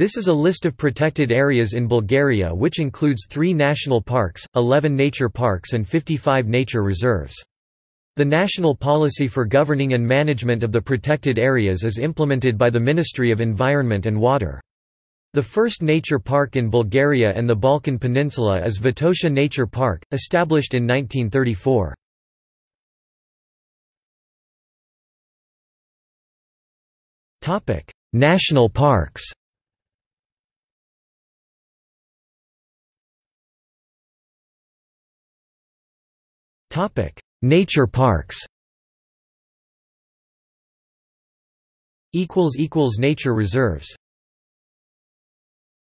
This is a list of protected areas in Bulgaria which includes three national parks, 11 nature parks and 55 nature reserves. The national policy for governing and management of the protected areas is implemented by the Ministry of Environment and Water. The first nature park in Bulgaria and the Balkan Peninsula is Vitosha Nature Park, established in 1934. National parks Nature parks. Nature reserves